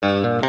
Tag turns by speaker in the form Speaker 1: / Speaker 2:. Speaker 1: Uh...